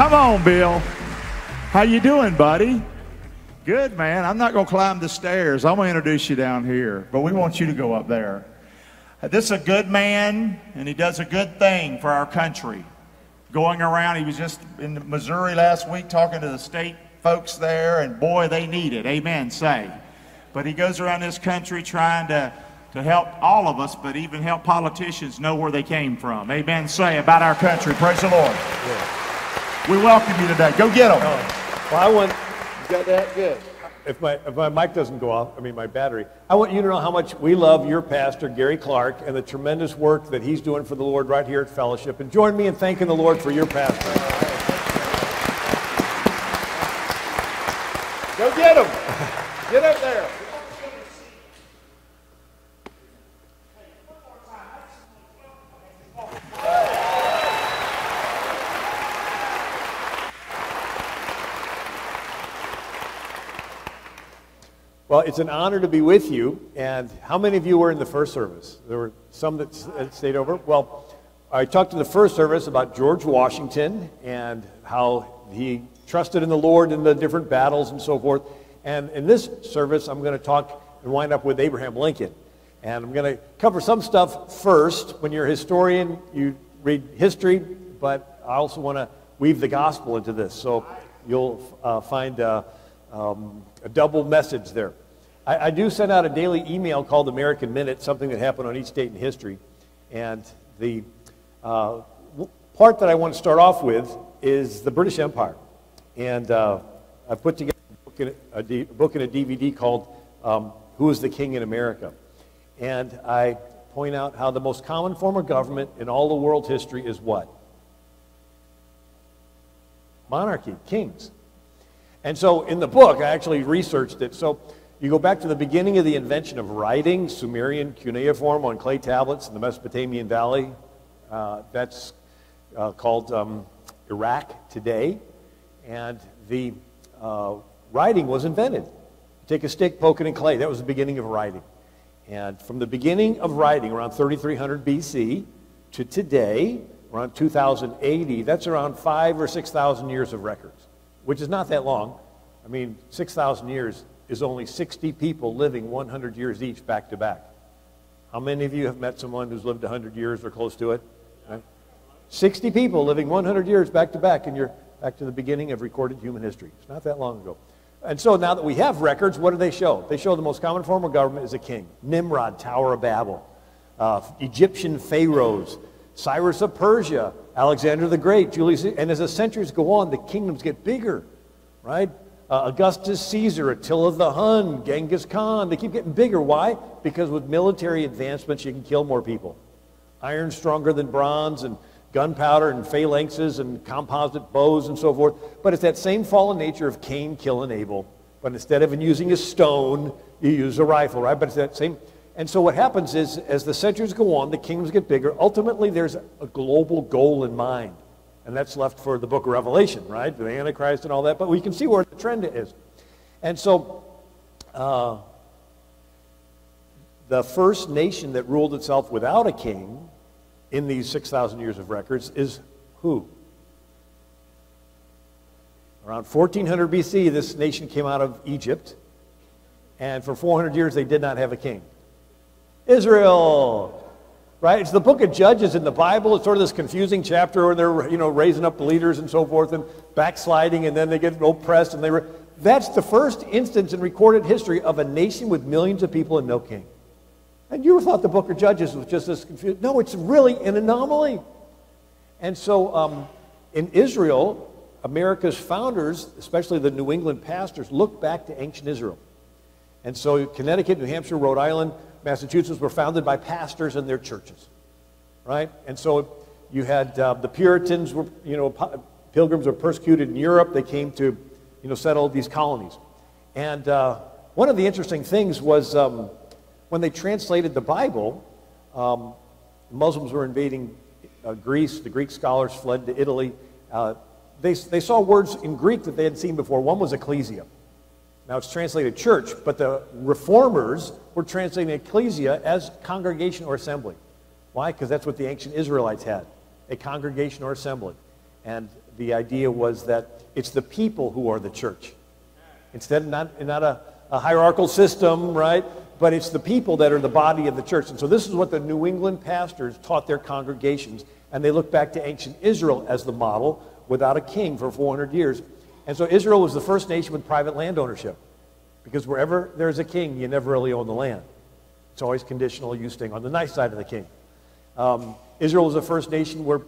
Come on, Bill. How you doing, buddy? Good, man. I'm not going to climb the stairs. I'm going to introduce you down here, but we want you to go up there. This is a good man, and he does a good thing for our country. Going around, he was just in Missouri last week talking to the state folks there, and boy, they need it. Amen, say. But he goes around this country trying to, to help all of us, but even help politicians know where they came from. Amen, say about our country. Praise the Lord. We welcome you today. Go get them. Well, I want, you got that? Good. If my, if my mic doesn't go off, I mean my battery, I want you to know how much we love your pastor, Garry Clark, and the tremendous work that he's doing for the Lord right here at Fellowship. And join me in thanking the Lord for your pastor. Go get him. Get up there. Well, it's an honor to be with you. And how many of you were in the first service? There were some that stayed over. Well, I talked in the first service about George Washington and how he trusted in the Lord in the different battles and so forth. And in this service, I'm going to talk and wind up with Abraham Lincoln. And I'm going to cover some stuff first. When you're a historian, you read history, but I also want to weave the gospel into this. So you'll uh, find uh, um, a double message there. I, I do send out a daily email called American Minute, something that happened on each date in history. And the uh, part that I want to start off with is the British Empire. And uh, I put together a book, and book and a DVD called um, Who is the King in America? And I point out how the most common form of government in all the world history is what? Monarchy, kings. And so in the book, I actually researched it. So you go back to the beginning of the invention of writing, Sumerian cuneiform on clay tablets in the Mesopotamian Valley. Uh, that's uh, called um, Iraq today. And the uh, writing was invented. Take a stick, poke it in clay. That was the beginning of writing. And from the beginning of writing, around 3300 BC, to today, around 2080, that's around five or 6,000 years of records, which is not that long. I mean, 6,000 years is only 60 people living 100 years each back to back. How many of you have met someone who's lived 100 years or close to it? Right? 60 people living 100 years back to back, and you're back to the beginning of recorded human history. It's not that long ago. And so now that we have records, what do they show? They show the most common form of government is a king. Nimrod, Tower of Babel, uh, Egyptian pharaohs, Cyrus of Persia, Alexander the Great, Julius, and as the centuries go on, the kingdoms get bigger, right? Uh, Augustus Caesar, Attila the Hun, Genghis Khan, they keep getting bigger. Why? Because with military advancements, you can kill more people. Iron's stronger than bronze, and gunpowder and phalanxes and composite bows and so forth. But it's that same fallen nature of Cain killing Abel. But instead of using a stone, you use a rifle, right? But it's that same. And so what happens is, as the centuries go on, the kingdoms get bigger. Ultimately, there's a global goal in mind. And that's left for the book of Revelation, right? The Antichrist and all that. But we can see where the trend is. And so, uh, the first nation that ruled itself without a king in these 6,000 years of records is who? Around 1400 BC, this nation came out of Egypt. And for 400 years, they did not have a king. Israel! Right? It's the book of Judges in the Bible. It's sort of this confusing chapter where they're, you know, raising up the leaders and so forth and backsliding and then they get oppressed and they... Re- That's the first instance in recorded history of a nation with millions of people and no king. And you thought the book of Judges was just this confused. No, it's really an anomaly. And so um, in Israel, America's founders, especially the New England pastors, looked back to ancient Israel. And so Connecticut, New Hampshire, Rhode Island, Massachusetts were founded by pastors and their churches, right? And so you had uh, the Puritans were, you know, pilgrims were persecuted in Europe. They came to, you know, settle these colonies. And uh, one of the interesting things was um, when they translated the Bible, um, Muslims were invading uh, Greece. The Greek scholars fled to Italy. Uh, they, they saw words in Greek that they hadn't seen before. One was ecclesia. Now it's translated church, but the reformers were translating ecclesia as congregation or assembly. Why? Because that's what the ancient Israelites had a congregation or assembly. And the idea was that it's the people who are the church. Instead, not, not a, a hierarchical system, right? But it's the people that are the body of the church. And so this is what the New England pastors taught their congregations. And they look back to ancient Israel as the model without a king for 400 years. And so Israel was the first nation with private land ownership. Because wherever there's a king, you never really own the land. It's always conditional, you staying on the nice side of the king. Um, Israel was the first nation where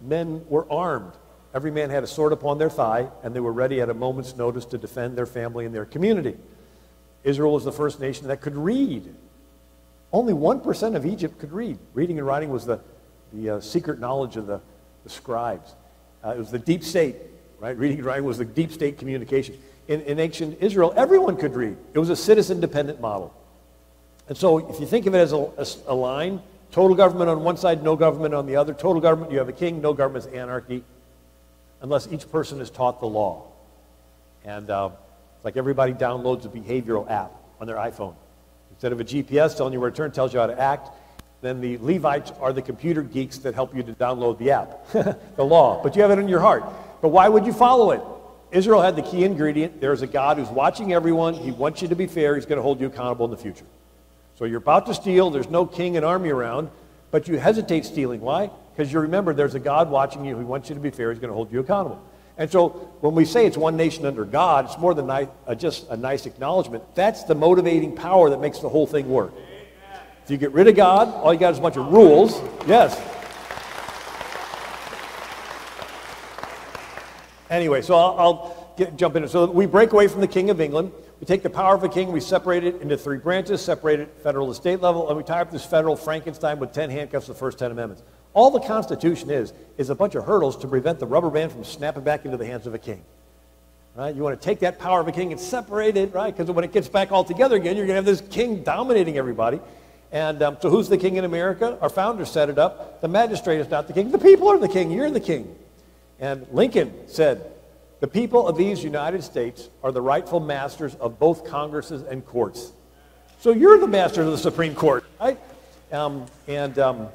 men were armed. Every man had a sword upon their thigh, and they were ready at a moment's notice to defend their family and their community. Israel was the first nation that could read. Only 1% of Egypt could read. Reading and writing was the, the uh, secret knowledge of the, the scribes. Uh, it was the deep state, right? Reading and writing was the deep state communication. In, in ancient Israel, everyone could read. It was a citizen dependent model. And so if you think of it as a, a, a line, total government on one side, no government on the other. Total government, you have a king, no government is anarchy, unless each person is taught the law. And uh, it's like everybody downloads a behavioral app on their iPhone. Instead of a GPS telling you where to turn, tells you how to act. Then the Levites are the computer geeks that help you to download the app, the law. But you have it in your heart. But why would you follow it? Israel had the key ingredient. There's a God who's watching everyone. He wants you to be fair. He's going to hold you accountable in the future. So you're about to steal. There's no king and army around, but you hesitate stealing. Why? Because you remember there's a God watching you He wants you to be fair. He's going to hold you accountable. And so when we say it's one nation under God, it's more than uh, just a nice acknowledgement. That's the motivating power that makes the whole thing work. If you get rid of God, all you got is a bunch of rules. Yes. Anyway, so I'll, I'll get, jump in. So we break away from the King of England. We take the power of a king, we separate it into three branches, separate it federal to state level, and we tie up this federal Frankenstein with 10 handcuffs, the first 10 amendments. All the Constitution is, is a bunch of hurdles to prevent the rubber band from snapping back into the hands of a king. Right? You want to take that power of a king and separate it, right? Because when it gets back all together again, you're going to have this king dominating everybody. And um, so who's the king in America? Our founders set it up. The magistrate is not the king. The people are the king. You're the king. And Lincoln said, the people of these United States are the rightful masters of both Congresses and courts. So you're the master of the Supreme Court, right? Um, and um,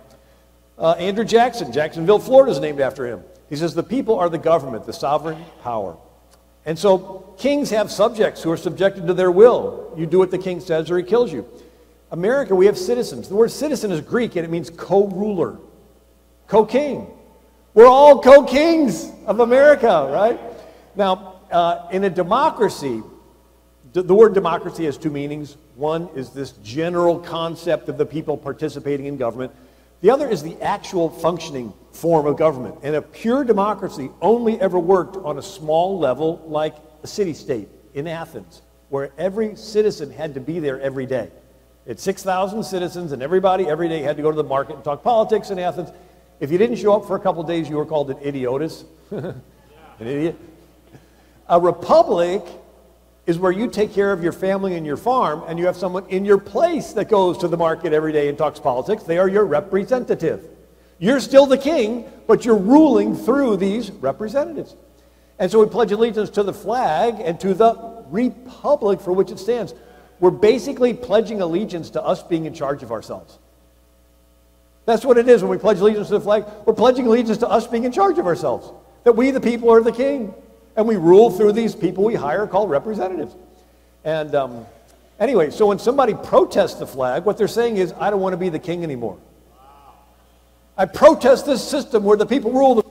uh, Andrew Jackson, Jacksonville, Florida is named after him. He says, The people are the government, the sovereign power. And so kings have subjects who are subjected to their will. You do what the king says or he kills you. America, we have citizens. The word citizen is Greek and it means co ruler, co king. We're all co kings of America, right? Now, uh, in a democracy, the word democracy has two meanings. One is this general concept of the people participating in government. The other is the actual functioning form of government. And a pure democracy only ever worked on a small level like a city state in Athens, where every citizen had to be there every day. It's 6,000 citizens, and everybody every day had to go to the market and talk politics in Athens. If you didn't show up for a couple days, you were called an idiotus. an idiot. A republic is where you take care of your family and your farm, and you have someone in your place that goes to the market every day and talks politics. They are your representative. You're still the king, but you're ruling through these representatives. And so we pledge allegiance to the flag and to the republic for which it stands. We're basically pledging allegiance to us being in charge of ourselves. That's what it is when we pledge allegiance to the flag. We're pledging allegiance to us being in charge of ourselves. That we, the people, are the king. And we rule through these people we hire called representatives. And um, anyway, so when somebody protests the flag, what they're saying is, I don't want to be the king anymore. I protest this system where the people rule the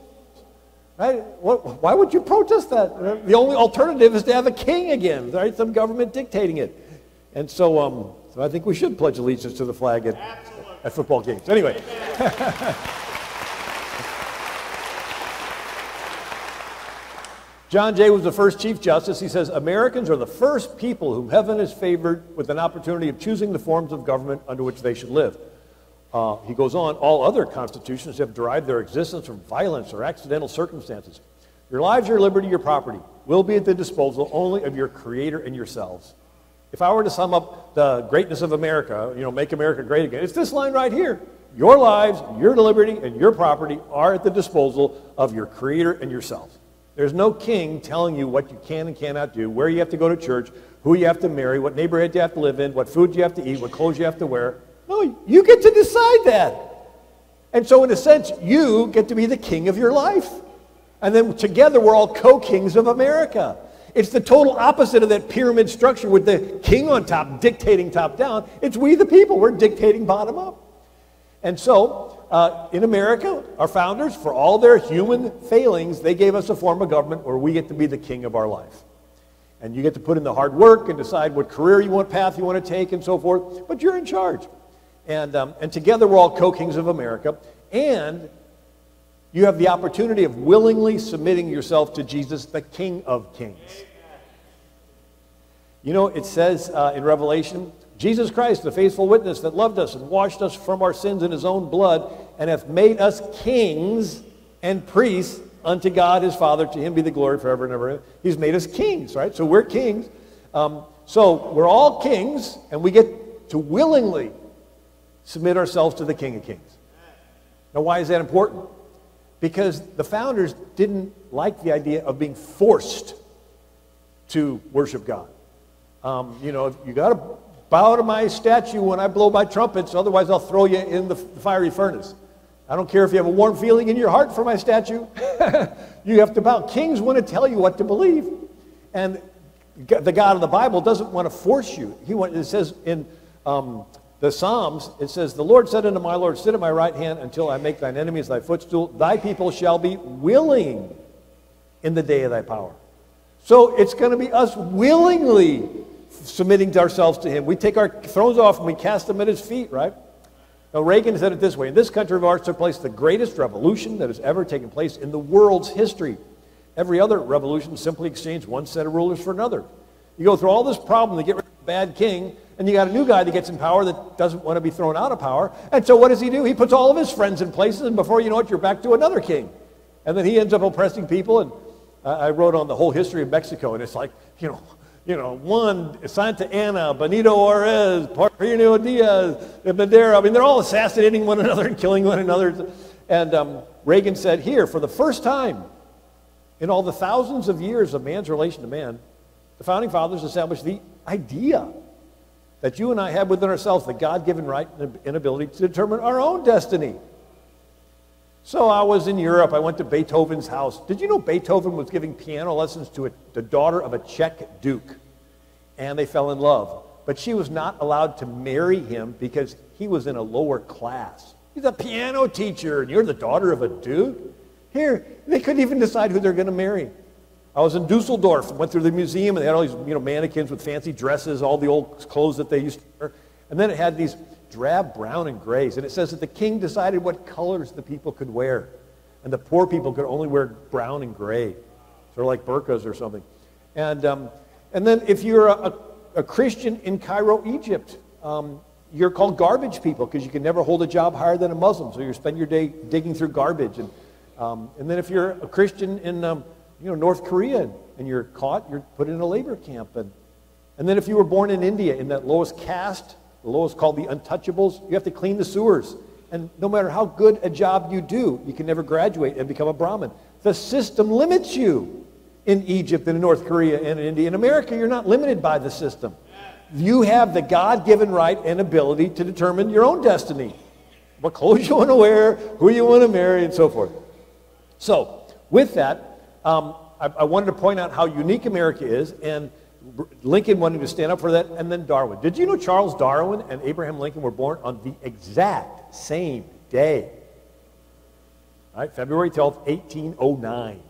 Right? What, why would you protest that? The only alternative is to have a king again, right? Some government dictating it. And so, um, so I think we should pledge allegiance to the flag at, at football games. Anyway. John Jay was the first Chief Justice. He says Americans are the first people whom heaven has favored with an opportunity of choosing the forms of government under which they should live. Uh, he goes on, all other constitutions have derived their existence from violence or accidental circumstances. Your lives, your liberty, your property will be at the disposal only of your Creator and yourselves. If I were to sum up the greatness of America, you know, make America great again, it's this line right here. Your lives, your liberty, and your property are at the disposal of your Creator and yourself. There's no king telling you what you can and cannot do, where you have to go to church, who you have to marry, what neighborhood you have to live in, what food you have to eat, what clothes you have to wear. No, you get to decide that. And so, in a sense, you get to be the king of your life. And then together we're all co-kings of America. It's the total opposite of that pyramid structure with the king on top dictating top down. It's we the people. We're dictating bottom up. And so, uh, in America, our founders, for all their human failings, they gave us a form of government where we get to be the king of our life. And you get to put in the hard work and decide what career you want, path you want to take, and so forth. But you're in charge. And, um, and together we're all co-kings of America. And you have the opportunity of willingly submitting yourself to Jesus, the King of Kings. You know, it says uh, in Revelation, Jesus Christ, the faithful witness that loved us and washed us from our sins in his own blood and hath made us kings and priests unto God his Father. To him be the glory forever and ever. He's made us kings, right? So we're kings. Um, so we're all kings, and we get to willingly submit ourselves to the King of Kings. Now, why is that important? Because the founders didn't like the idea of being forced to worship God. Um, you know, you got to bow to my statue when I blow my trumpets, otherwise I'll throw you in the fiery furnace. I don't care if you have a warm feeling in your heart for my statue. you have to bow. Kings want to tell you what to believe. And the God of the Bible doesn't want to force you. He it says in um, the Psalms, it says, The Lord said unto my Lord, Sit at my right hand until I make thine enemies thy footstool. Thy people shall be willing in the day of thy power. So it's going to be us willingly submitting to ourselves to him. We take our thrones off and we cast them at his feet, right? Now, Reagan said it this way In this country of ours took place the greatest revolution that has ever taken place in the world's history. Every other revolution simply exchanged one set of rulers for another. You go through all this problem to get rid of a bad king, and you got a new guy that gets in power that doesn't want to be thrown out of power. And so what does he do? He puts all of his friends in places, and before you know it, you're back to another king. And then he ends up oppressing people. And I wrote on the whole history of Mexico, and it's like, you know, you know, one, Santa Anna, Benito Juarez, Porfirio Diaz, Madero. I mean, they're all assassinating one another and killing one another. And um, Reagan said, here, for the first time in all the thousands of years of man's relation to man, the founding fathers established the idea that you and I have within ourselves the God given right and ability to determine our own destiny. So I was in Europe. I went to Beethoven's house. Did you know Beethoven was giving piano lessons to a, the daughter of a Czech duke? And they fell in love. But she was not allowed to marry him because he was in a lower class. He's a piano teacher, and you're the daughter of a duke? Here, they couldn't even decide who they're going to marry. I was in Dusseldorf, went through the museum, and they had all these you know, mannequins with fancy dresses, all the old clothes that they used to wear. And then it had these drab brown and grays. And it says that the king decided what colors the people could wear. And the poor people could only wear brown and gray, sort of like burqas or something. And, um, and then if you're a, a, a, Christian in Cairo, Egypt, um, you're called garbage people because you can never hold a job higher than a Muslim. So you spend your day digging through garbage. And, um, and then if you're a Christian in um, you know, North Korea and you're caught, you're put in a labor camp. And, and then if you were born in India in that lowest caste, the lowest called the untouchables. You have to clean the sewers. And no matter how good a job you do, you can never graduate and become a Brahmin. The system limits you in Egypt and in North Korea and in India. In America, you're not limited by the system. You have the God given right and ability to determine your own destiny what clothes you want to wear, who you want to marry, and so forth. So, with that, um, I, I wanted to point out how unique America is and Lincoln wanted to stand up for that, and then Darwin. Did you know Charles Darwin and Abraham Lincoln were born on the exact same day? All right, February 12th, 1809.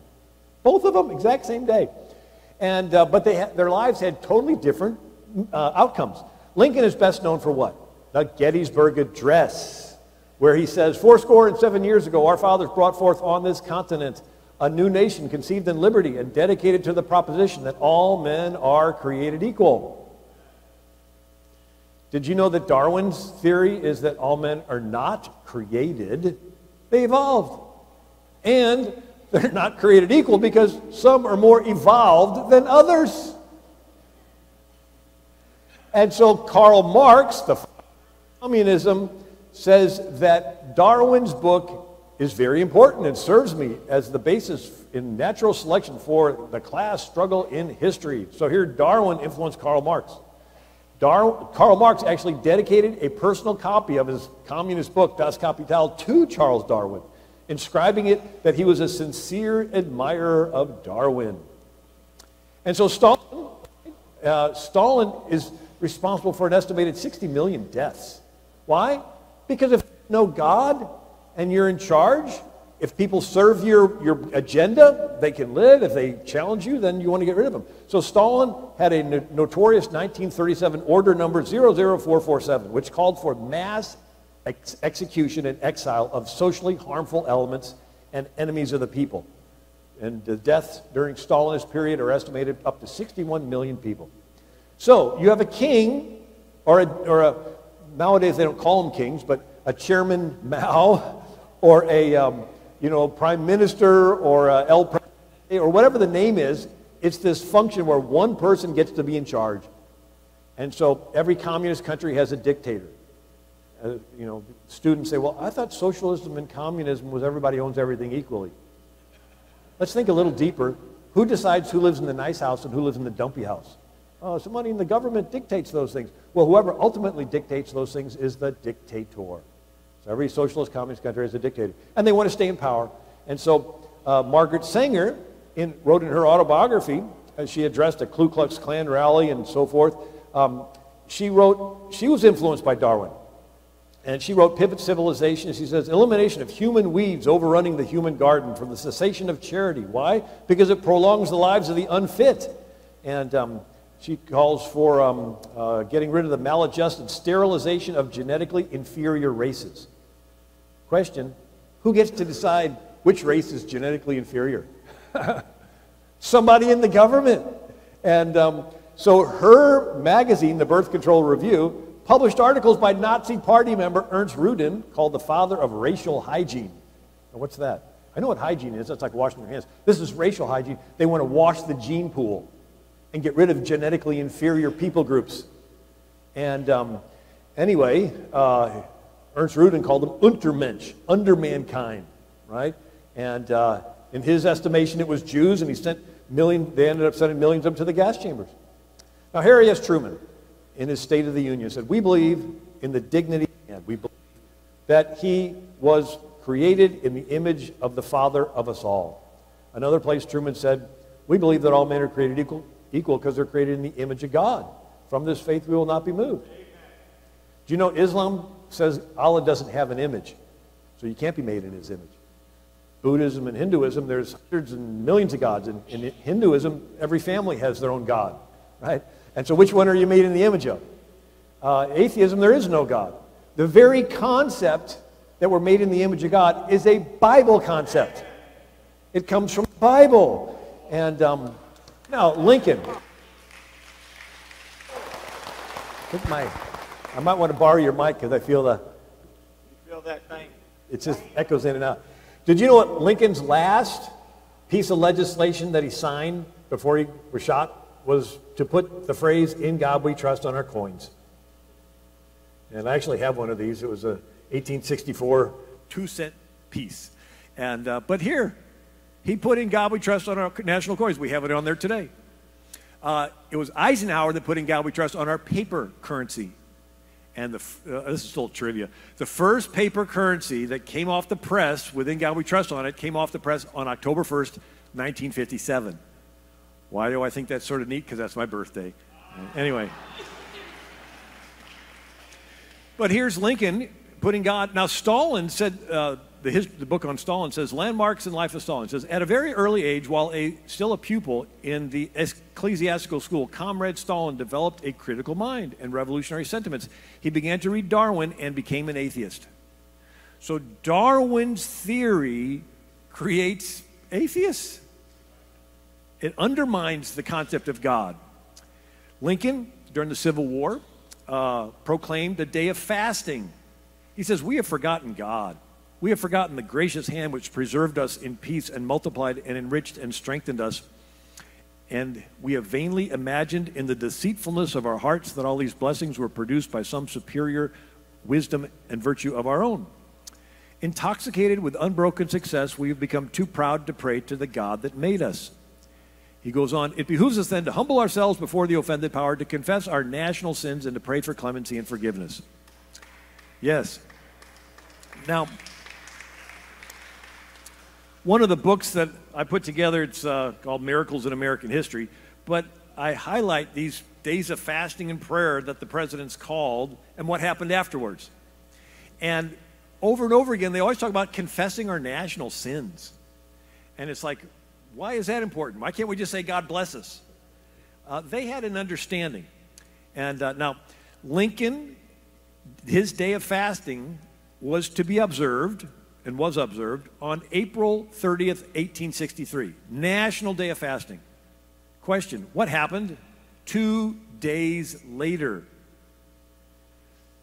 Both of them, exact same day. And, uh, but they had, their lives had totally different uh, outcomes. Lincoln is best known for what? The Gettysburg Address, where he says, Fourscore and seven years ago, our fathers brought forth on this continent a new nation conceived in liberty and dedicated to the proposition that all men are created equal. Did you know that Darwin's theory is that all men are not created, they evolved. And they're not created equal because some are more evolved than others. And so Karl Marx, the communism, says that Darwin's book is very important and serves me as the basis in natural selection for the class struggle in history. So here, Darwin influenced Karl Marx. Dar- Karl Marx actually dedicated a personal copy of his communist book, Das Kapital, to Charles Darwin. inscribing it that he was a sincere admirer of Darwin. And so Stalin, uh, Stalin is responsible for an estimated 60 million deaths. Why? Because if no God and you're in charge, if people serve your, your agenda, they can live. If they challenge you, then you want to get rid of them. So Stalin had a no- notorious 1937 order number 00447, which called for mass ex- execution and exile of socially harmful elements and enemies of the people. And the deaths during Stalinist period are estimated up to 61 million people. So you have a king, or a, or a nowadays they don't call them kings, but a chairman Mao, or a um, you know prime minister, or a El Presidente, or whatever the name is. It's this function where one person gets to be in charge, and so every communist country has a dictator. Uh, you know, students say, "Well, I thought socialism and communism was everybody owns everything equally." Let's think a little deeper. Who decides who lives in the nice house and who lives in the dumpy house? Oh, somebody in the government dictates those things. Well, whoever ultimately dictates those things is the dictator. So every socialist communist country has a dictator. And they want to stay in power. And so uh, Margaret Sanger in, wrote in her autobiography, as she addressed a Ku Klux Klan rally and so forth, um, she wrote, she was influenced by Darwin. And she wrote Pivot Civilization. She says, elimination of human weeds overrunning the human garden from the cessation of charity. Why? Because it prolongs the lives of the unfit. And um, she calls for um, uh, getting rid of the maladjusted sterilization of genetically inferior races. Question Who gets to decide which race is genetically inferior? Somebody in the government. And um, so her magazine, the Birth Control Review, published articles by Nazi Party member Ernst Rudin called the father of racial hygiene. Now, what's that? I know what hygiene is. That's like washing your hands. This is racial hygiene. They want to wash the gene pool and get rid of genetically inferior people groups. And um, anyway, uh, Ernst Rudin called them Untermensch, under mankind, right? And uh, in his estimation, it was Jews, and he sent million. They ended up sending millions of them to the gas chambers. Now, Harry S. Truman, in his State of the Union, said, "We believe in the dignity and we believe that he was created in the image of the Father of us all." Another place, Truman said, "We believe that all men are created equal, equal because they're created in the image of God. From this faith, we will not be moved." Do you know Islam says Allah doesn't have an image, so you can't be made in His image. Buddhism and Hinduism, there's hundreds and millions of gods. In, in Hinduism, every family has their own God, right? And so, which one are you made in the image of? Uh, atheism, there is no God. The very concept that we're made in the image of God is a Bible concept. It comes from the Bible. And um, now, Lincoln. I my, I might want to borrow your mic because I feel the, You feel that thing? it just echoes in and out. Did you know what Lincoln's last piece of legislation that he signed before he was shot was to put the phrase, in God we trust, on our coins? And I actually have one of these. It was a 1864 two cent piece. And, uh, but here, he put in God we trust on our national coins. We have it on there today. Uh, it was Eisenhower that put in God we trust on our paper currency. And the, uh, this is still trivia. The first paper currency that came off the press within God We Trust on it came off the press on October 1st, 1957. Why do I think that's sort of neat? Because that's my birthday. Anyway. But here's Lincoln putting God. Now, Stalin said, uh, the, his, the book on Stalin says, Landmarks in Life of Stalin says, at a very early age, while a, still a pupil in the ecclesiastical school, Comrade Stalin developed a critical mind and revolutionary sentiments. He began to read Darwin and became an atheist. So, Darwin's theory creates atheists, it undermines the concept of God. Lincoln, during the Civil War, uh, proclaimed a day of fasting. He says, We have forgotten God. We have forgotten the gracious hand which preserved us in peace and multiplied and enriched and strengthened us. And we have vainly imagined in the deceitfulness of our hearts that all these blessings were produced by some superior wisdom and virtue of our own. Intoxicated with unbroken success, we have become too proud to pray to the God that made us. He goes on, it behooves us then to humble ourselves before the offended power, to confess our national sins, and to pray for clemency and forgiveness. Yes. Now, one of the books that I put together, it's uh, called Miracles in American History, but I highlight these days of fasting and prayer that the presidents called and what happened afterwards. And over and over again, they always talk about confessing our national sins. And it's like, why is that important? Why can't we just say, God bless us? Uh, they had an understanding. And uh, now, Lincoln, his day of fasting was to be observed and was observed on April 30th, 1863, National Day of Fasting. Question What happened two days later?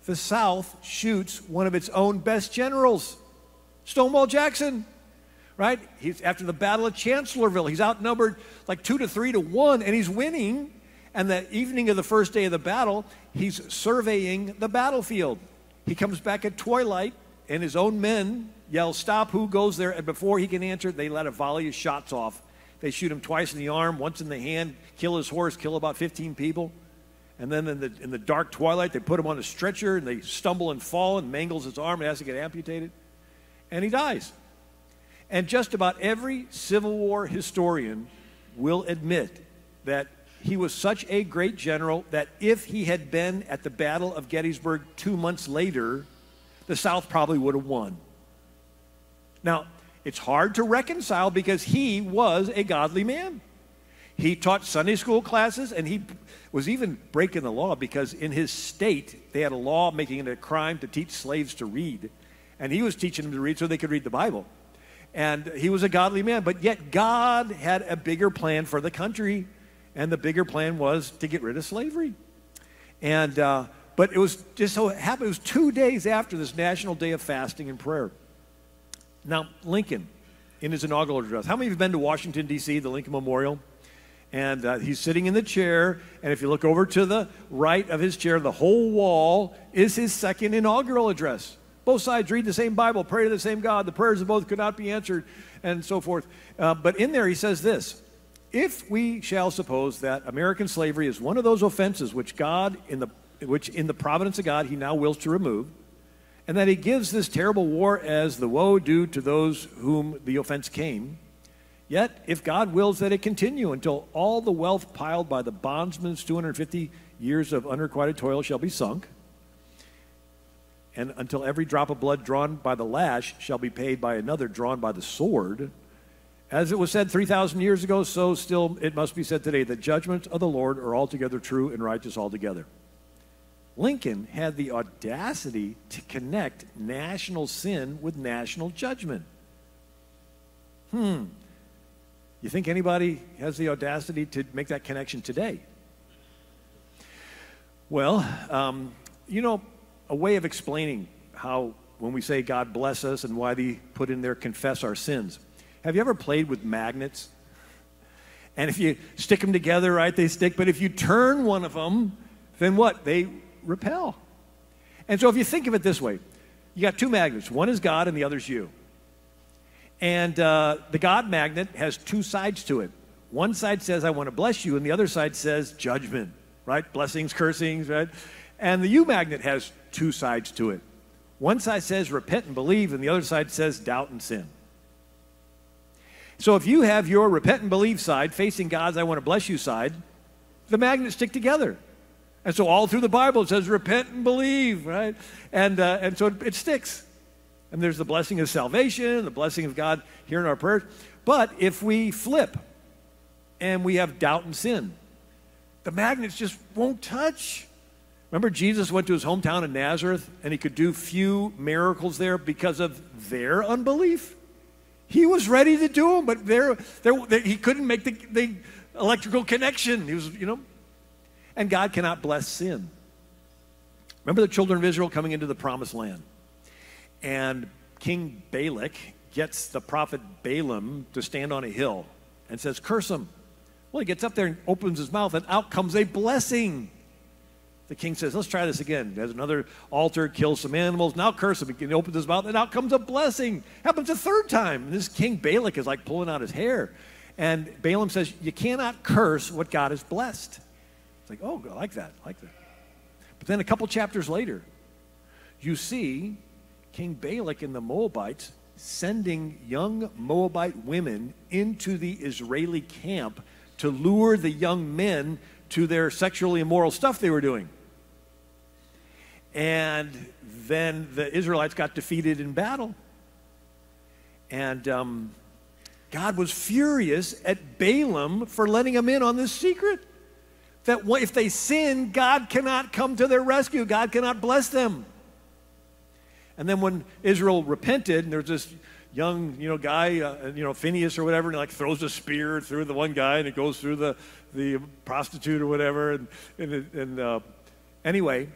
The South shoots one of its own best generals, Stonewall Jackson. Right? He's after the Battle of Chancellorsville. He's outnumbered like two to three to one, and he's winning. And the evening of the first day of the battle, he's surveying the battlefield. He comes back at twilight, and his own men yell, Stop, who goes there? And before he can answer, they let a volley of shots off. They shoot him twice in the arm, once in the hand, kill his horse, kill about 15 people. And then in the, in the dark twilight, they put him on a stretcher and they stumble and fall and mangles his arm and has to get amputated. And he dies. And just about every Civil War historian will admit that he was such a great general that if he had been at the Battle of Gettysburg two months later, the South probably would have won. Now, it's hard to reconcile because he was a godly man. He taught Sunday school classes and he was even breaking the law because in his state they had a law making it a crime to teach slaves to read. And he was teaching them to read so they could read the Bible. And he was a godly man, but yet God had a bigger plan for the country, and the bigger plan was to get rid of slavery. And uh, but it was just so happened. It was two days after this National Day of Fasting and Prayer. Now, Lincoln, in his inaugural address, how many of you have been to Washington, D.C., the Lincoln Memorial? And uh, he's sitting in the chair, and if you look over to the right of his chair, the whole wall is his second inaugural address. Both sides read the same Bible, pray to the same God, the prayers of both could not be answered, and so forth. Uh, but in there, he says this If we shall suppose that American slavery is one of those offenses which God, in the, which in the providence of God, he now wills to remove, and that he gives this terrible war as the woe due to those whom the offense came. Yet, if God wills that it continue until all the wealth piled by the bondsman's 250 years of unrequited toil shall be sunk, and until every drop of blood drawn by the lash shall be paid by another drawn by the sword, as it was said 3,000 years ago, so still it must be said today the judgments of the Lord are altogether true and righteous altogether. Lincoln had the audacity to connect national sin with national judgment. Hmm. You think anybody has the audacity to make that connection today? Well, um, you know, a way of explaining how, when we say God bless us and why they put in there confess our sins. Have you ever played with magnets? And if you stick them together, right, they stick. But if you turn one of them, then what? They repel. And so if you think of it this way, you got two magnets. One is God and the other's you. And uh, the God magnet has two sides to it. One side says, I want to bless you, and the other side says, judgment, right? Blessings, cursings, right? And the you magnet has two sides to it. One side says, repent and believe, and the other side says, doubt and sin. So if you have your repent and believe side facing God's I want to bless you side, the magnets stick together. And so all through the Bible it says repent and believe, right? And, uh, and so it, it sticks. And there's the blessing of salvation, the blessing of God hearing our prayers. But if we flip and we have doubt and sin, the magnets just won't touch. Remember, Jesus went to his hometown in Nazareth and he could do few miracles there because of their unbelief? He was ready to do them, but they're, they're, they, he couldn't make the, the electrical connection. He was, you know, and God cannot bless sin. Remember the children of Israel coming into the promised land? And King Balak gets the prophet Balaam to stand on a hill and says, Curse him. Well, he gets up there and opens his mouth, and out comes a blessing. The king says, Let's try this again. There's another altar, kills some animals. Now curse him. He opens his mouth, and out comes a blessing. Happens a third time. And this king Balak is like pulling out his hair. And Balaam says, You cannot curse what God has blessed. It's like, Oh, I like that. I like that. But then a couple chapters later, you see King Balak and the Moabites sending young Moabite women into the Israeli camp to lure the young men to their sexually immoral stuff they were doing. And then the Israelites got defeated in battle. And um, God was furious at Balaam for letting them in on this secret. That if they sin, God cannot come to their rescue, God cannot bless them. And then when Israel repented, and there's this young, you know, guy, uh, you know, Phineas or whatever, and he like throws a spear through the one guy, and it goes through the the prostitute or whatever, and and, and uh, anyway,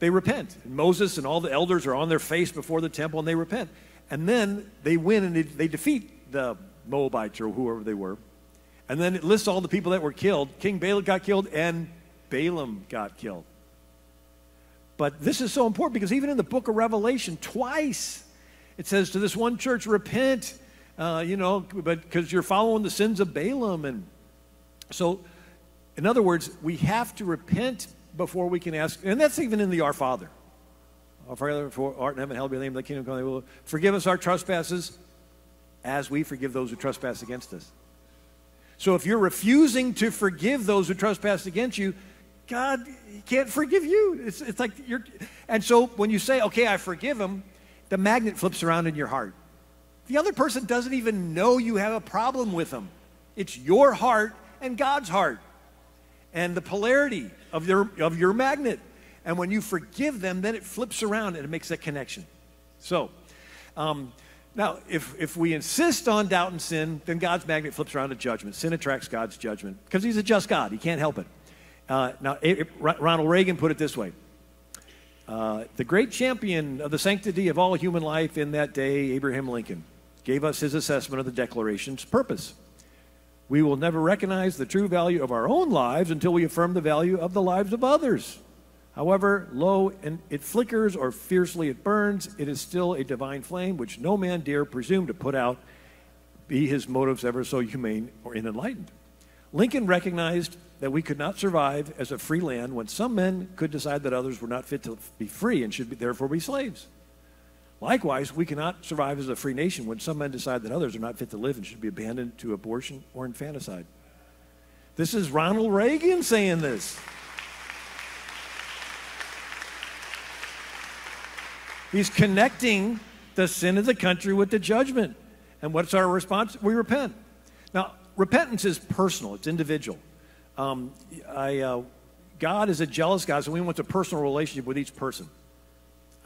they repent. And Moses and all the elders are on their face before the temple, and they repent. And then they win and they, they defeat the Moabites or whoever they were. And then it lists all the people that were killed. King Balak got killed, and Balaam got killed. But this is so important because even in the book of Revelation, twice it says to this one church, repent, uh, you know, but because you're following the sins of Balaam. And so, in other words, we have to repent before we can ask, and that's even in the Our Father. Our Father, for art in heaven, hallowed be the name of the kingdom come. Forgive us our trespasses as we forgive those who trespass against us. So if you're refusing to forgive those who trespass against you, God can't forgive you. It's, it's like you're, and so when you say, okay, I forgive him, the magnet flips around in your heart. The other person doesn't even know you have a problem with them. It's your heart and God's heart and the polarity of your, of your magnet. And when you forgive them, then it flips around and it makes that connection. So, um, now, if, if we insist on doubt and sin, then God's magnet flips around to judgment. Sin attracts God's judgment because He's a just God. He can't help it. Uh, now, it, it, Ronald Reagan put it this way uh, The great champion of the sanctity of all human life in that day, Abraham Lincoln, gave us his assessment of the Declaration's purpose. We will never recognize the true value of our own lives until we affirm the value of the lives of others. However low and it flickers or fiercely it burns, it is still a divine flame which no man dare presume to put out, be his motives ever so humane or enlightened. Lincoln recognized that we could not survive as a free land when some men could decide that others were not fit to be free and should be, therefore be slaves. Likewise, we cannot survive as a free nation when some men decide that others are not fit to live and should be abandoned to abortion or infanticide. This is Ronald Reagan saying this. He's connecting the sin of the country with the judgment. And what's our response? We repent. Now, repentance is personal, it's individual. Um, I, uh, God is a jealous God, so He wants a personal relationship with each person.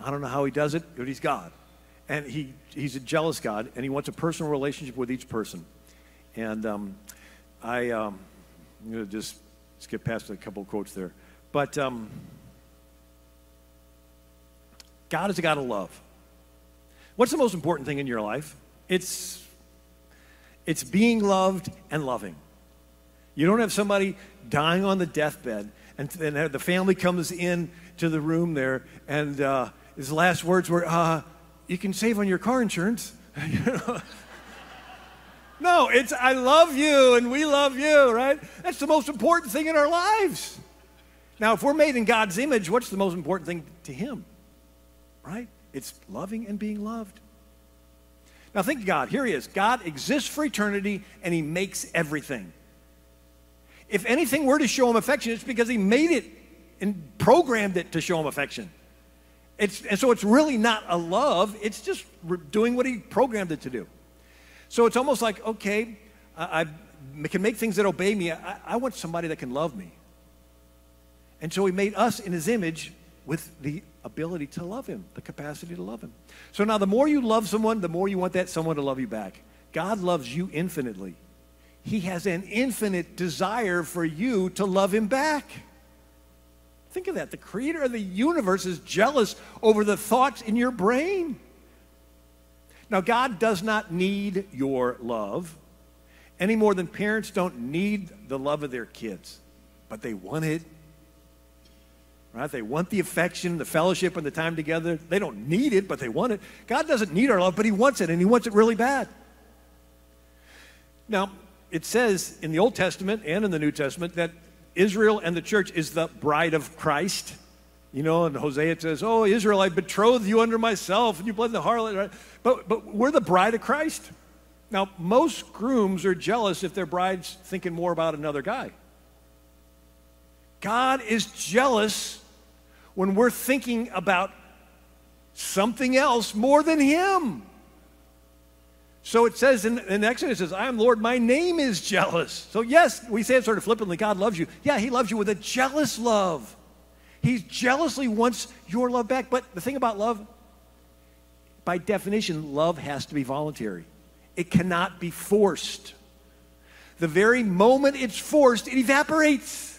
I don't know how He does it, but He's God. And he, He's a jealous God, and He wants a personal relationship with each person. And um, I, um, I'm going to just skip past a couple quotes there. But um, God is a God of love. What's the most important thing in your life? It's, it's being loved and loving. You don't have somebody dying on the deathbed, and, the family comes in to the room there, and uh, his last words were, uh, You can save on your car insurance. no, it's I love you and we love you, right? That's the most important thing in our lives. Now, if we're made in God's image, what's the most important thing to Him? Right? It's loving and being loved. Now think of God. Here he is. God exists for eternity and he makes everything. If anything were to show him affection, it's because he made it and programmed it to show him affection. It's, and so it's really not a love, it's just doing what he programmed it to do. So it's almost like, okay, I, I can make things that obey me. I, I want somebody that can love me. And so he made us in his image with the ability to love him, the capacity to love him. So now, the more you love someone, the more you want that someone to love you back. God loves you infinitely. He has an infinite desire for you to love him back. Think of that. The creator of the universe is jealous over the thoughts in your brain. Now, God does not need your love any more than parents don't need the love of their kids, but they want it Right? They want the affection, the fellowship, and the time together. They don't need it, but they want it. God doesn't need our love, but He wants it, and He wants it really bad. Now, it says in the Old Testament and in the New Testament that Israel and the church is the bride of Christ. You know, and Hosea says, Oh, Israel, I betrothed you under myself, and you bled the harlot. Right? But, but we're the bride of Christ. Now, most grooms are jealous if their bride's thinking more about another guy. God is jealous when we're thinking about something else more than Him. So it says in, in Exodus, it says, I am Lord, my name is jealous. So, yes, we say it sort of flippantly God loves you. Yeah, He loves you with a jealous love. He jealously wants your love back. But the thing about love, by definition, love has to be voluntary, it cannot be forced. The very moment it's forced, it evaporates.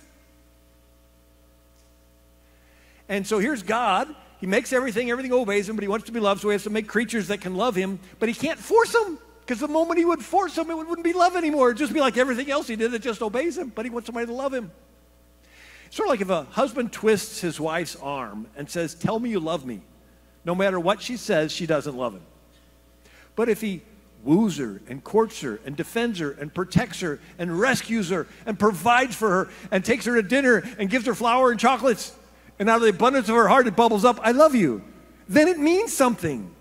And so here's God. He makes everything, everything obeys him, but he wants to be loved, so he has to make creatures that can love him, but he can't force them. Because the moment he would force them, it wouldn't be love anymore. It'd just be like everything else he did that just obeys him, but he wants somebody to love him. It's Sort of like if a husband twists his wife's arm and says, Tell me you love me. No matter what she says, she doesn't love him. But if he woos her and courts her and defends her and protects her and rescues her and provides for her and takes her to dinner and gives her flour and chocolates, and out of the abundance of her heart it bubbles up, I love you, then it means something.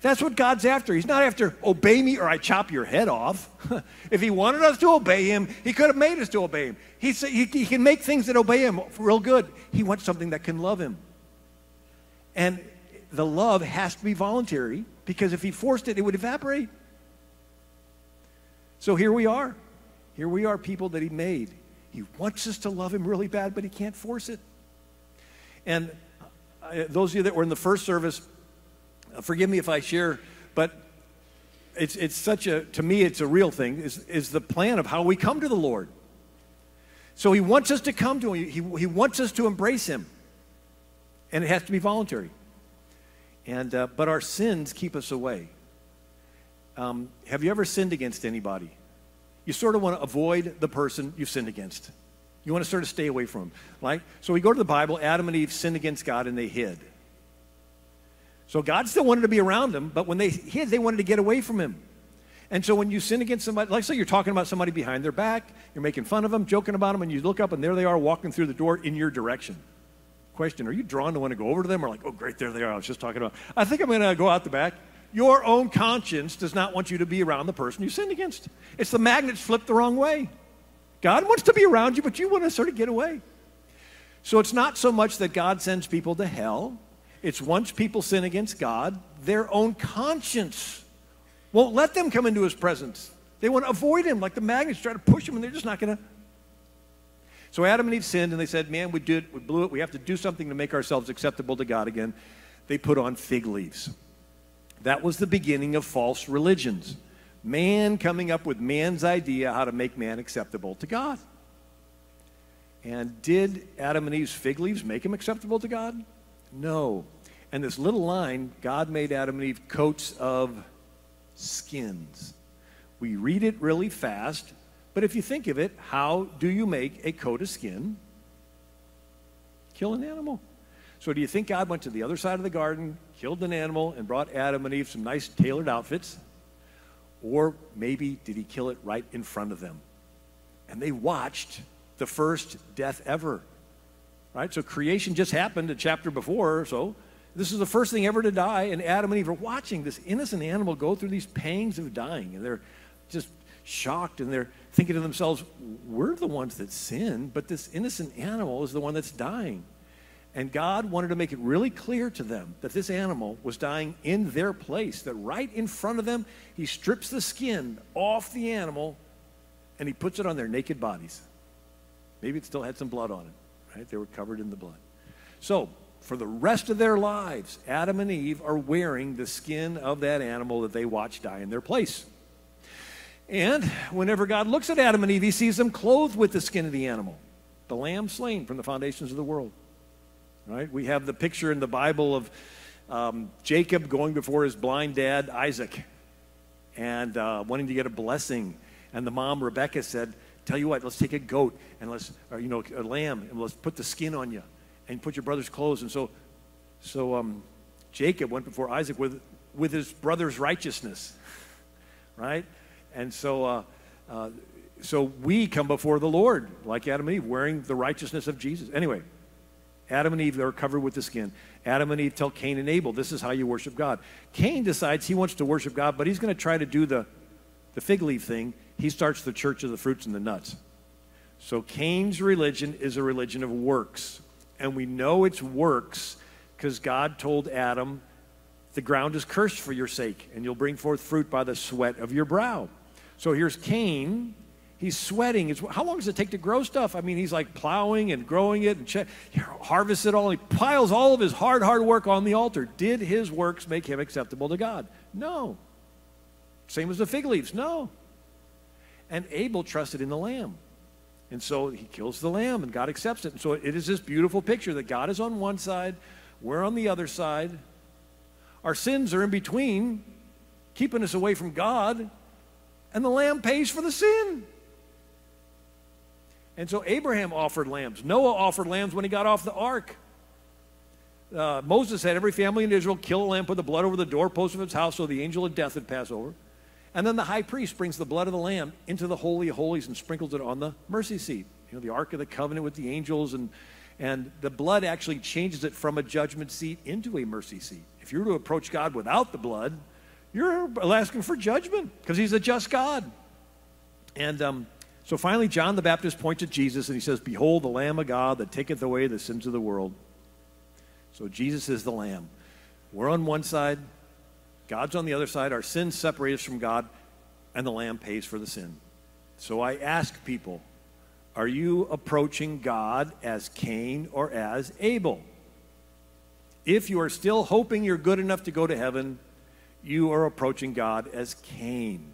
That's what God's after. He's not after obey me or I chop your head off. if he wanted us to obey him, he could have made us to obey him. He, he, he can make things that obey him real good. He wants something that can love him. And the love has to be voluntary because if he forced it, it would evaporate. So here we are. Here we are, people that he made. He wants us to love him really bad, but he can't force it. And uh, those of you that were in the first service, uh, forgive me if I share, but it's, it's such a, to me, it's a real thing, is, is the plan of how we come to the Lord. So he wants us to come to him, he, he wants us to embrace him. And it has to be voluntary. And, uh, but our sins keep us away. Um, have you ever sinned against anybody? You sort of want to avoid the person you've sinned against. You want to sort of stay away from them. Right? So we go to the Bible, Adam and Eve sinned against God and they hid. So God still wanted to be around them, but when they hid, they wanted to get away from him. And so when you sin against somebody, like say you're talking about somebody behind their back, you're making fun of them, joking about them, and you look up and there they are walking through the door in your direction. Question, are you drawn to want to go over to them or like, oh great, there they are, I was just talking about. I think I'm going to go out the back. Your own conscience does not want you to be around the person you sinned against. It's the magnets flipped the wrong way. God wants to be around you, but you want to sort of get away. So it's not so much that God sends people to hell, it's once people sin against God, their own conscience won't let them come into his presence. They want to avoid him, like the magnets try to push him, and they're just not going to. So Adam and Eve sinned, and they said, Man, we did, it, we blew it. We have to do something to make ourselves acceptable to God again. They put on fig leaves. That was the beginning of false religions. Man coming up with man's idea how to make man acceptable to God. And did Adam and Eve's fig leaves make him acceptable to God? No. And this little line, God made Adam and Eve coats of skins. We read it really fast, but if you think of it, how do you make a coat of skin? Kill an animal. So do you think God went to the other side of the garden, killed an animal, and brought Adam and Eve some nice tailored outfits? Or maybe did he kill it right in front of them? And they watched the first death ever. Right? So creation just happened a chapter before, so this is the first thing ever to die, and Adam and Eve are watching this innocent animal go through these pangs of dying, and they're just shocked, and they're thinking to themselves, We're the ones that sinned, but this innocent animal is the one that's dying. And God wanted to make it really clear to them that this animal was dying in their place, that right in front of them, He strips the skin off the animal and He puts it on their naked bodies. Maybe it still had some blood on it, right? They were covered in the blood. So, for the rest of their lives, Adam and Eve are wearing the skin of that animal that they watched die in their place. And whenever God looks at Adam and Eve, he sees them clothed with the skin of the animal, the lamb slain from the foundations of the world. Right? We have the picture in the Bible of um, Jacob going before his blind dad, Isaac, and uh, wanting to get a blessing. And the mom, Rebecca, said, Tell you what, let's take a goat and let's, or, you know, a lamb, and let's put the skin on you and put your brother's clothes. And so, so um, Jacob went before Isaac with, with his brother's righteousness, right? And so, uh, uh, so we come before the Lord like Adam and Eve, wearing the righteousness of Jesus. Anyway, Adam and Eve are covered with the skin. Adam and Eve tell Cain and Abel, this is how you worship God. Cain decides he wants to worship God, but he's going to try to do the, the fig leaf thing. He starts the church of the fruits and the nuts. So Cain's religion is a religion of works. And we know it's works because God told Adam, the ground is cursed for your sake, and you'll bring forth fruit by the sweat of your brow. So here's Cain He's sweating. It's, how long does it take to grow stuff? I mean, he's like plowing and growing it and che- harvests it all. He piles all of his hard, hard work on the altar. Did his works make him acceptable to God? No. Same as the fig leaves. No. And Abel trusted in the lamb. And so he kills the lamb and God accepts it. And so it is this beautiful picture that God is on one side, we're on the other side. Our sins are in between, keeping us away from God, and the lamb pays for the sin. And so Abraham offered lambs. Noah offered lambs when he got off the ark. Uh, Moses had every family in Israel kill a lamb, put the blood over the doorpost of its house so the angel of death would pass over. And then the high priest brings the blood of the lamb into the Holy of Holies and sprinkles it on the mercy seat. You know, the Ark of the Covenant with the angels, and, and the blood actually changes it from a judgment seat into a mercy seat. If you were to approach God without the blood, you're asking for judgment because He's a just God. And um, so finally, John the Baptist points at Jesus and he says, Behold, the Lamb of God that taketh away the sins of the world. So Jesus is the Lamb. We're on one side, God's on the other side. Our sins separate us from God, and the Lamb pays for the sin. So I ask people, are you approaching God as Cain or as Abel? If you are still hoping you're good enough to go to heaven, you are approaching God as Cain.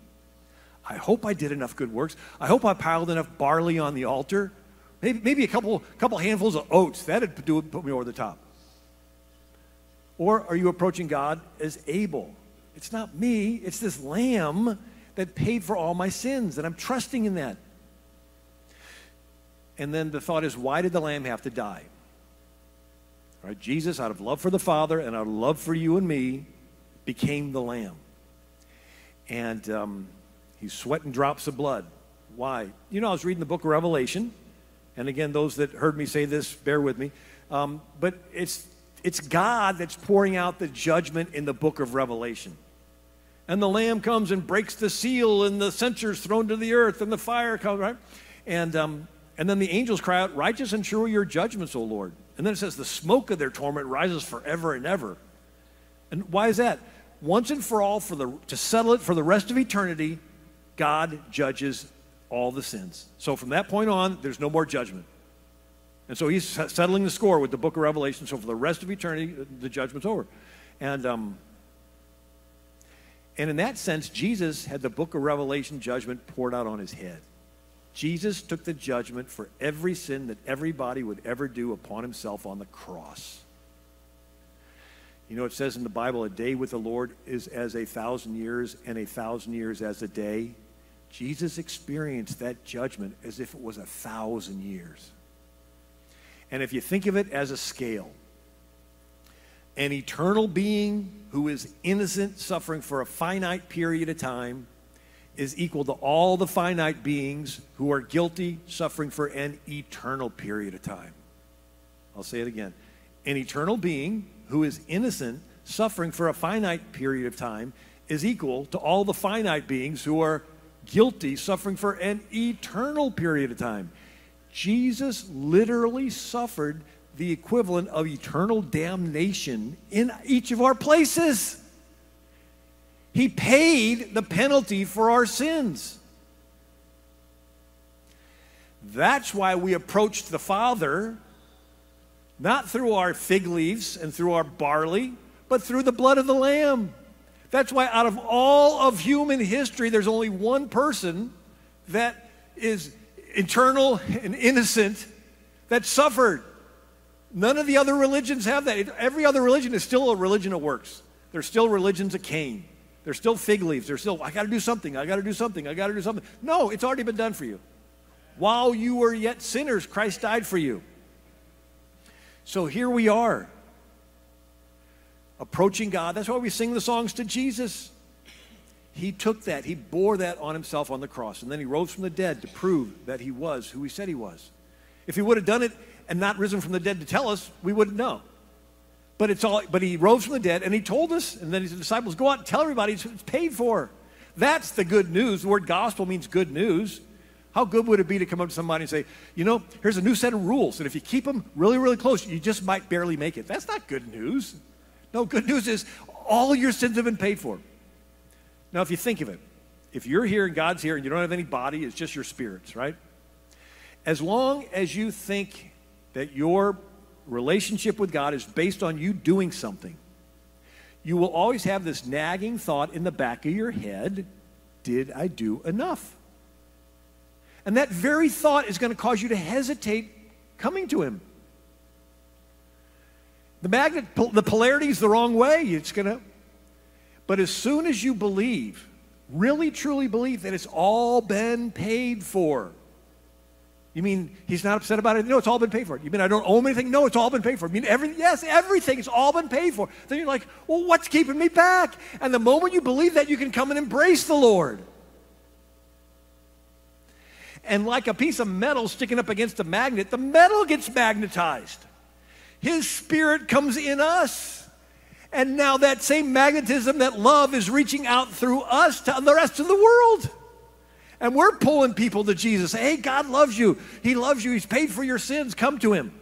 I hope I did enough good works. I hope I piled enough barley on the altar. Maybe, maybe a couple, couple handfuls of oats. That'd do, put me over the top. Or are you approaching God as Abel? It's not me, it's this lamb that paid for all my sins, and I'm trusting in that. And then the thought is, why did the lamb have to die? All right, Jesus, out of love for the Father and out of love for you and me, became the lamb. And um, He's sweating drops of blood. Why? You know, I was reading the book of Revelation, and again, those that heard me say this, bear with me. Um, but it's, it's God that's pouring out the judgment in the book of Revelation. And the Lamb comes and breaks the seal, and the censers thrown to the earth, and the fire comes, right? And, um, and then the angels cry out, Righteous and true are your judgments, O Lord. And then it says, The smoke of their torment rises forever and ever. And why is that? Once and for all, for the, to settle it for the rest of eternity, God judges all the sins. So from that point on, there's no more judgment. And so he's settling the score with the book of Revelation. So for the rest of eternity, the judgment's over. And, um, and in that sense, Jesus had the book of Revelation judgment poured out on his head. Jesus took the judgment for every sin that everybody would ever do upon himself on the cross. You know, it says in the Bible, a day with the Lord is as a thousand years, and a thousand years as a day. Jesus experienced that judgment as if it was a thousand years. And if you think of it as a scale, an eternal being who is innocent, suffering for a finite period of time, is equal to all the finite beings who are guilty, suffering for an eternal period of time. I'll say it again. An eternal being who is innocent, suffering for a finite period of time, is equal to all the finite beings who are guilty, suffering for an eternal period of time. Jesus literally suffered the equivalent of eternal damnation in each of our places. He paid the penalty for our sins. That's why we approached the Father, not through our fig leaves and through our barley, but through the blood of the Lamb. That's why, out of all of human history, there's only one person that is eternal and innocent that suffered. None of the other religions have that. Every other religion is still a religion of works. There's still religions of Cain. There's still fig leaves. There's still, I got to do something. I got to do something. I got to do something. No, it's already been done for you. While you were yet sinners, Christ died for you. So here we are approaching God. That's why we sing the songs to Jesus. He took that, he bore that on himself on the cross, and then he rose from the dead to prove that he was who he said he was. If he would have done it and not risen from the dead to tell us, we wouldn't know. But it's all but he rose from the dead and he told us, and then his disciples go out and tell everybody it's paid for. That's the good news. The word gospel means good news. How good would it be to come up to somebody and say, you know, here's a new set of rules, and if you keep them really, really close, you just might barely make it. That's not good news. No, good news is all your sins have been paid for. Now, if you think of it, if you're here and God's here and you don't have any body, it's just your spirits, right? As long as you think that your relationship with God is based on you doing something, you will always have this nagging thought in the back of your head Did I do enough? And that very thought is going to cause you to hesitate coming to Him. The magnet, the polarity is the wrong way. It's going to. But as soon as you believe, really truly believe that it's all been paid for, you mean he's not upset about it? No, it's all been paid for. You mean I don't owe him anything? No, it's all been paid for. You mean everything? Yes, everything. It's all been paid for. Then you're like, well, what's keeping me back? And the moment you believe that, you can come and embrace the Lord. And like a piece of metal sticking up against a magnet, the metal gets magnetized. His spirit comes in us. And now that same magnetism, that love is reaching out through us to the rest of the world. And we're pulling people to Jesus. Hey, God loves you. He loves you. He's paid for your sins. Come to Him.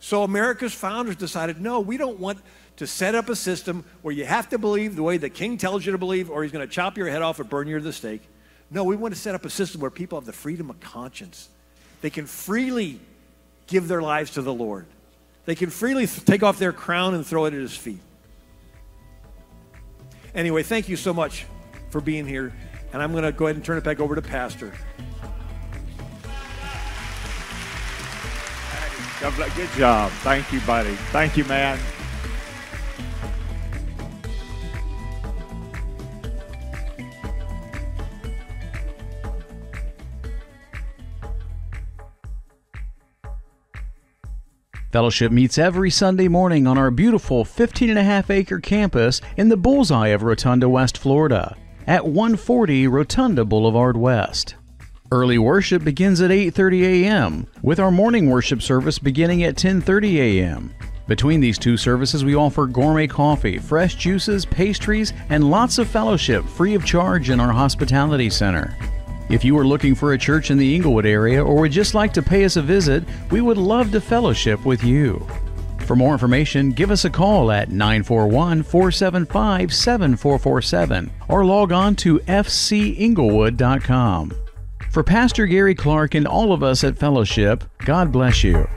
So America's founders decided no, we don't want to set up a system where you have to believe the way the king tells you to believe, or he's going to chop your head off or burn you to the stake. No, we want to set up a system where people have the freedom of conscience. They can freely give their lives to the Lord. They can freely take off their crown and throw it at his feet. Anyway, thank you so much for being here. And I'm going to go ahead and turn it back over to Pastor. Good job. Thank you, buddy. Thank you, man. Fellowship meets every Sunday morning on our beautiful 15 and a half acre campus in the bullseye of Rotonda, West Florida, at 140 Rotonda Boulevard West. Early worship begins at 8:30 a.m., with our morning worship service beginning at 10:30 a.m. Between these two services, we offer gourmet coffee, fresh juices, pastries, and lots of fellowship free of charge in our hospitality center. If you are looking for a church in the Englewood area or would just like to pay us a visit, we would love to fellowship with you. For more information, give us a call at 941 475 7447 or log on to fcinglewood.com. For Pastor Garry Clark and all of us at Fellowship, God bless you.